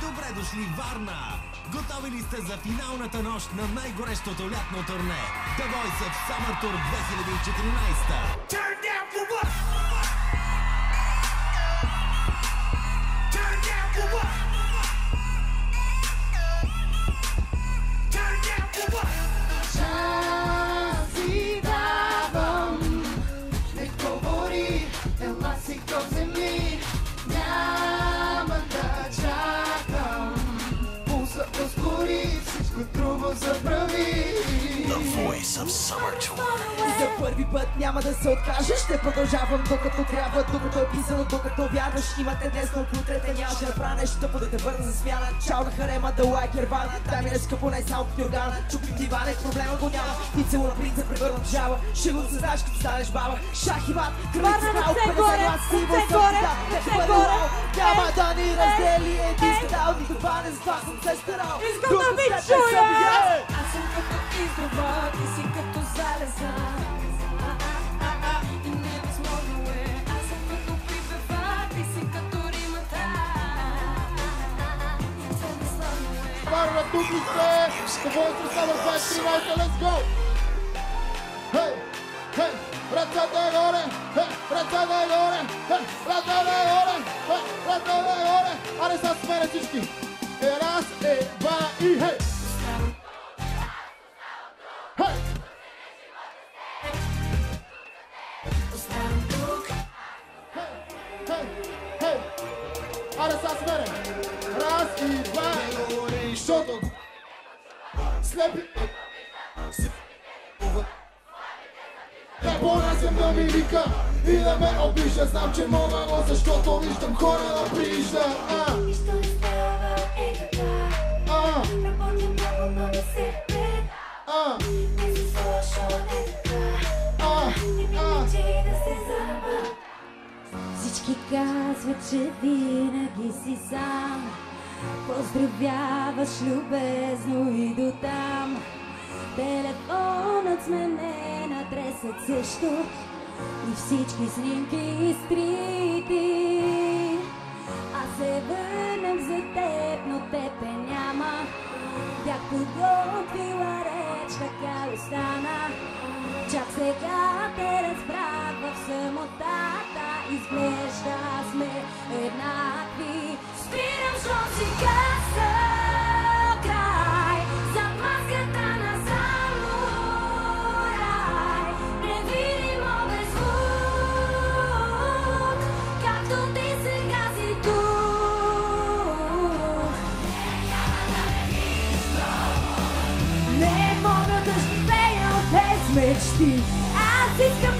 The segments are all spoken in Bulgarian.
Добре дошли, Варна! Готови ли сте за финалната нощ на най-горещото лятно турне? The Voice of Summer Tour 2014! Turn забрави. Voice of Summer Tour. За първи път няма да се откажа. Ще продължавам докато трябва Докато е писано, докато вярваш. Имате днес, но утре те нямаш да бранеш. Тъпо да те върна за смяна. Чао на харема, да лайк ербан Дай ми не скъпо, не само в Йоргана. Чупим диване, проблема го няма. Ти целуна принца, превърнат жаба. Ще го създаш, като станеш баба. Шах и мат, кръвица Върна право ръце горе, ръце горе. Няма Е, да ни е, раздели Един е. два, не затова съм се старал Искам да ви чуя! Аз съм като изгреба, ти си като залеза. И невъзможно е. Аз съм като припева, ти си като римата. Славно е. Варна, тук ли сте? Voice of Summer 2013, let's go! Хей, хей, ръцете горе, хей, ръцете горе, хей, ръцете горе, хей, ръцете горе. Аре сега с мене всички. Мене. Раз и два. Защото слепи... Не понасям да ми вика и да ме обижда Знам, че мога, но защото виждам хора да приижда Всички казват, че винаги си сам. Поздравяваш любезно и до там. Телефонът сменен, адресът също. И всички снимки изтрити Аз се върнах за теб, но теб е няма. Бях подготвила реч, така остана. Чак сега те разбрах в самотата Изглежда сме еднакви. Спирам, що си каза край. За маската на самурай. Невидимо без звук Както ти сега си тук. Не мога да живея без мечти. Аз искам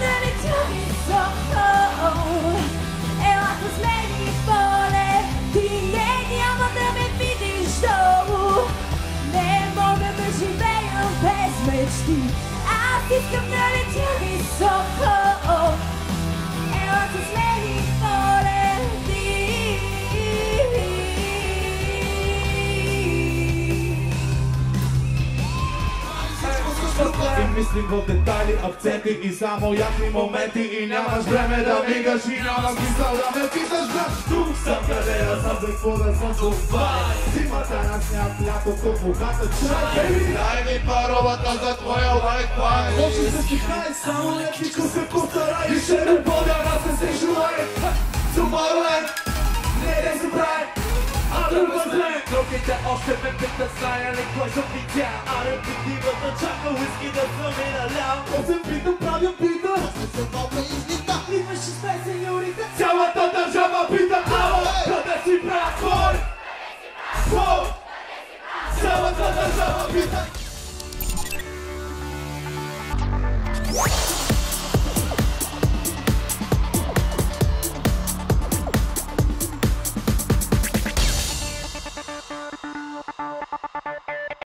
без мечти Аз искам да летя високо Ела с мен мислим в детайли, акценти и само ясни моменти. И нямаш време да мигаш и нямаш мисъл да ме питаш брат. Тук съм къде да съм за какво да съм това Зимата на сняг, лятото богата чай. Бейби, дай ми паролата за твоя Wi-Fi Може да си хай, само лекичко се постарай И ще ме бъда да се се желай Tomorrowland, Другите още ме питат, зная ли кой съм видя А репетивата чака уиски да съм и налял Осем питам, правя пита. Идваш с песен Юрите. Цялата държава пита Ало, къде си брат? Мой? Какво? Цялата държава пита